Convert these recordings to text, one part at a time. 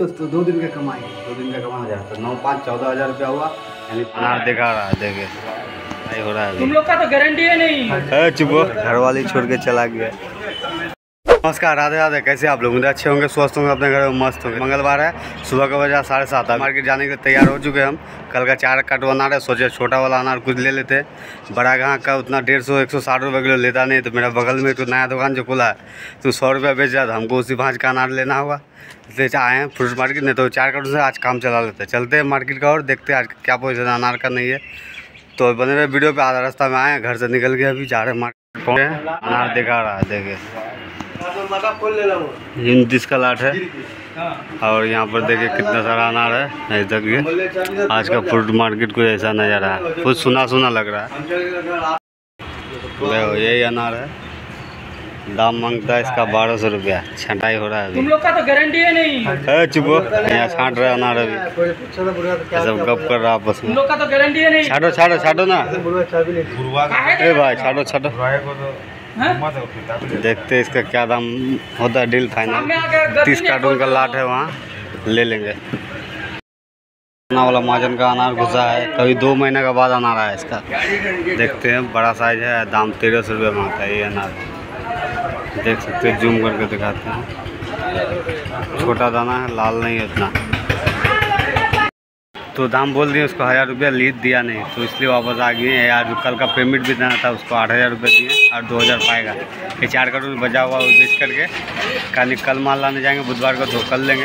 दोस्तों दो दिन का कमाई दो दिन का कमा हज़ार तो नौ पाँच चौदह हज़ार रुपया हुआ यानी अनार दिखा रहा है देखिए हो रहा है। तुम लोग का तो गारंटी है नहीं। चुप घर वाली छोड़ के चला गया। नमस्कार, राधे राधे। कैसे आप लोग? मुझे अच्छे होंगे, स्वस्थ होंगे, अपने घर में मस्त होंगे। मंगलवार है, सुबह का बजा साढ़े सात मार्केट जाने के लिए तैयार हो चुके हम। कल का चार कट अनार है, सोचे छोटा वाला अनार कुछ ले लेते हैं। बड़ा घाँ का उतना डेढ़ सौ, एक सौ साठ रुपये किलो लेता नहीं तो मेरा बगल में एक तो नया दुकान जो खुला है तो सौ रुपया बेच रहा था हमको उसी भाँज का अनार लेना होगा। इसलिए आए हैं फ्रूट मार्केट, नहीं तो चार कट से आज काम चला लेते हैं। चलते हैं मार्केट का और देखते हैं आज क्या पोजिशन अनार का नहीं है। तो बने रहे वीडियो पे, आधा रास्ता में आए हैं, घर से निकल के अभी जा रहे हैं मार्केट। पहुँचे अनार दिखा रहा है देखिए हिंदिस का लाट है। और यहाँ पर देखिए कितना सारा अनार है ये देखिए आज का फ्रूट मार्केट कुछ ऐसा नज़र है। कुछ सुना सुना लग रहा है। देखो यही अनार है। दाम माँगता है इसका बारह सौ रुपया। छंटाई हो रहा है तुम लोग का तो गारंटी है नहीं। है चुप हो यहाँ छाँट रहे अनार अभी। ये सब गप कर रहा है आपस तुम में लोग का तो गारंटी है नहीं। छाटो छाटो छाटो ना। ए भाई छाटो छाटो। हैं? देखते हैं इसका क्या दाम होता है डील फाइनल तीस कार्टून का लाट है वहाँ ले लेंगे। वाला महाजन का अनार घुसा है कभी दो महीने का बाद अनार आया इसका। देखते हैं बड़ा साइज़ है दाम तेरह सौ रुपये में आता है ये अनार। देख सकते हैं जूम करके दिखाते हैं। छोटा दाना है लाल नहीं है उतना तो दाम बोल दिए, उसको हज़ार रुपया लीड दिया नहीं। तो इसलिए वापस आ गए यार, कल का पेमेंट भी देना था, उसको आठ हज़ार रुपये दिए और दो हज़ार पाएगा। ये चार कार्टून बचा हुआ वो बेच करके कल कल माल लाने जाएँगे, बुधवार को तो कल लेंगे।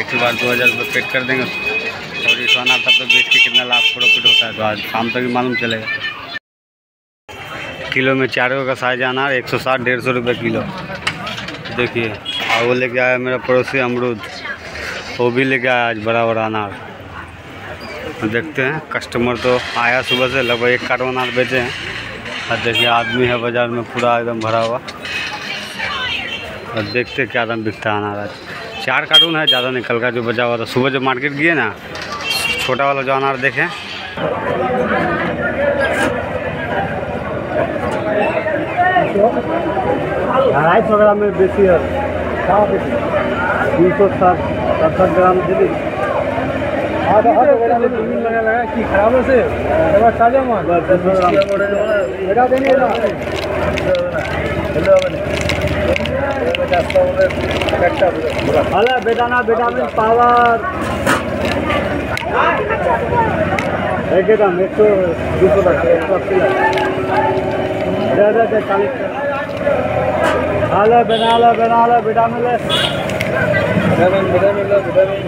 एक बार दो हज़ार रुपये पेड कर देंगे और ये सोना तब तक बेच के कितना लाभ प्रॉफिट होता है तो आज शाम तक ही मालूम चलेगा। किलो में चारों का साइज़ अनार एक सौ साठ, डेढ़ सौ रुपये किलो। देखिए, और वो लेके आया मेरा पड़ोसी अमरूद। वो भी लेके आया आज बड़ा बड़ा अनार। तो देखते हैं। कस्टमर तो आया सुबह से, लगभग एक कार्टन अनार बेचे हैं। और देखिए, आदमी है बाज़ार में, पूरा एकदम भरा हुआ। और देखते क्या दाम बिकता है अनार आज। चार कार्टून है, ज़्यादा नहीं, कल का जो बचा हुआ था। सुबह जो मार्केट गए ना, छोटा वाला जो अनार देखें। अढ़ाई सौ ग्राम में बेसी है। तीन सौ साठ सड़सठ ग्राम दीदी खराब है से। ताज़ा माल हेलो बेटाना विटामिन पावर। एक दाम एक सौ दो सौ तक एक सौ अस्सी दे दे दे चालीस हेलो बना लो बना विटामिन विटामिन विटामिन विटामिन।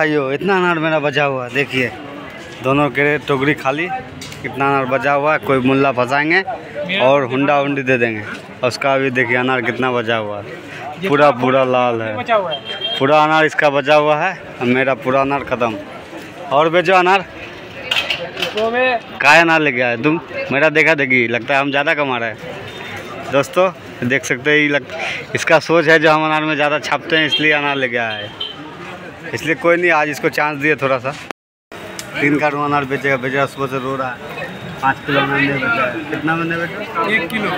भाइयों इतना अनार मेरा बचा हुआ है, देखिए। दोनों के टोकरी खाली कितना अनार बचा हुआ है कोई मुल्ला फंसाएँगे और हुंडा हुंडी दे देंगे। और उसका भी देखिए अनार कितना बचा हुआ है। पूरा पूरा लाल है। है। पूरा अनार इसका बचा हुआ है और मेरा पूरा अनार ख़त्म। और बेचो अनार। तो काय अनार लेके आए? तुम मेरा देखा देखी लगता है हम ज़्यादा कमा रहे हैं। दोस्तों देख सकते हैं लग इसका सोच है जो हम अनार में ज़्यादा छापते हैं इसलिए अनार लेके आए हैं। इसलिए कोई नहीं आज इसको चांस दिए थोड़ा सा। तीन कार्टून अनार बेचेगा बेचारा सुबह से रो रहा है। पाँच किलो अनार नहीं बेचा है। कितना में नहीं बेचा? एक किलो।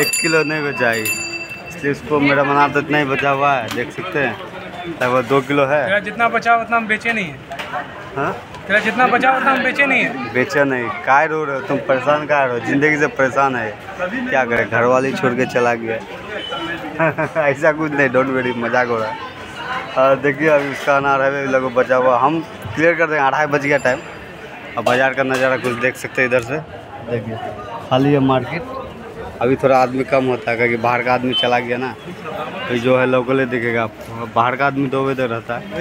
एक किलो नहीं बचा है। इसलिए उसको मेरा अनार तो इतना ही बचा हुआ है देख सकते हैं। लगभग दो किलो है। तेरा जितना बचा उतना हम बेचे नहीं है। हाँ? तेरा जितना बचा उतना हम बेचे नहीं है। बेचे नहीं। काय रो रहे हो? तुम परेशान काय रहो ज़िंदगी से परेशान है। क्या करे? घर वाली छोड़ के चला गया ऐसा कुछ नहीं डोंट वेरी मज़ाक हो रहा है। और देखिए अभी उसका अनार है लगभग बचा हुआ। हम क्लियर कर देंगे अढ़ाई बज गया टाइम अब बाज़ार का नज़ारा कुछ देख सकते हैं इधर से। देखिए, खाली है मार्केट अभी थोड़ा आदमी कम होता है, क्योंकि बाहर का आदमी चला गया ना। तो जो है लोकल ही दिखेगा। बाहर का आदमी दो बजे रहता है।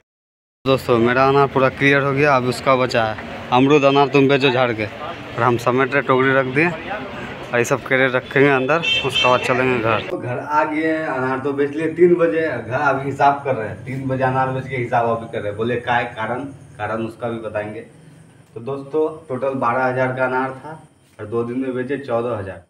दोस्तों, मेरा अनार पूरा क्लियर हो गया, अब उसका बचा है। अमरूद अनार तुम बेचो झाड़ के। और हम समेट रहे, टोकरी रख दिए। और ये सब केरे, रखेंगे अंदर, उसके बाद चलेंगे घर। तो घर आ गए अनार तो बेच लिए तीन बजे, घर अभी हिसाब कर रहे हैं। तीन बजे अनार बेच के हिसाब अभी कर रहे हैं। बोले, काय कारण? कारण उसका भी बताएँगे। तो दोस्तों टोटल बारह हज़ार का अनार था और दो दिन में बेचे चौदह हज़ार।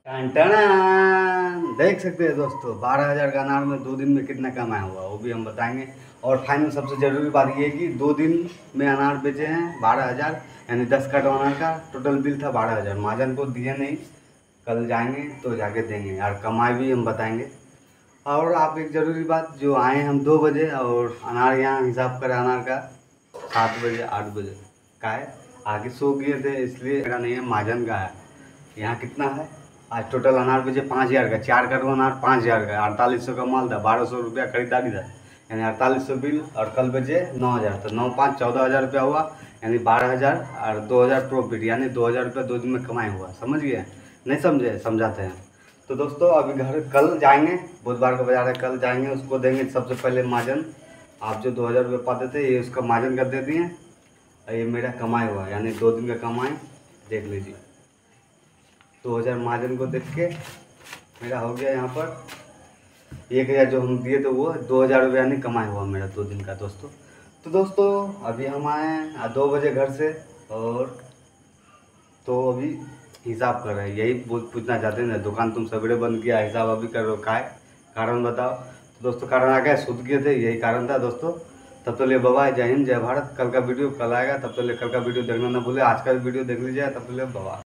देख सकते हैं दोस्तों, बारह हज़ार का अनार में दो दिन में कितना कमाया हुआ, वो भी हम बताएँगे। और फाइनल सबसे ज़रूरी बात ये है कि दो दिन में अनार बेचे हैं बारह हज़ार, यानी दस कार्टन अनार का टोटल बिल था बारह हज़ार। महाजन को दिए नहीं। कल जाएँगे तो जाके देंगे और कमाई भी हम बताएँगे। और आप एक ज़रूरी बात, जो आए हम दो बजे और अनार यहाँ हिसाब करें अनार का, सात बजे, आठ बजे का है। आगे सो गए थे, इसलिए मेरा नहीं है, महाजन का है। यहाँ कितना है? आज टोटल अनार बजे पाँच हज़ार का, चार करो अनार पाँच हज़ार का अड़तालीस सौ का माल था, बारह सौ रुपया खरीदारी था। यानी अड़तालीस सौ बिल और कल बजे नौ हज़ार तो नौ पाँच, चौदह हज़ार रुपया हुआ। यानी बारह हज़ार और दो हज़ार प्रॉफिट यानी दो हज़ार रुपया दो दिन में कमाई हुआ, समझ गए? नहीं समझे, समझाते हैं। तो दोस्तों, अभी घर कल जाएँगे, बुधवार को बाज़ार है, कल जाएँगे, उसको देंगे सबसे पहले माजन। आप जो दो हज़ार रुपये पाते थे, ये उसका माजन कर दे दिए। और ये मेरा कमाई हुआ यानी दो दिन का कमाई देख लीजिए। दो हज़ार माजन को देख के मेरा हो गया यहाँ पर। एक हज़ार जो हम दिए थे, वो दो हज़ार रुपये यानी कमाई हुआ मेरा दो दिन का दोस्तों। तो दोस्तों, अभी हम आए हैं, दो बजे घर से, और तो अभी हिसाब कर रहे हैं। यही पूछना चाहते हैं ना, दुकान तुम सवेरे बंद किया, हिसाब अभी कर रहे हो का कारण बताओ। तो दोस्तों, कारण आ गया सूद किए थे, यही कारण था दोस्तों। तब तो ले बाबा, जय हिंद, जय भारत। कल का वीडियो कल आएगा, तब तो ले, कल का वीडियो देखना ना भूले, आज का वीडियो देख लीजिए, तब तो ले बाबा।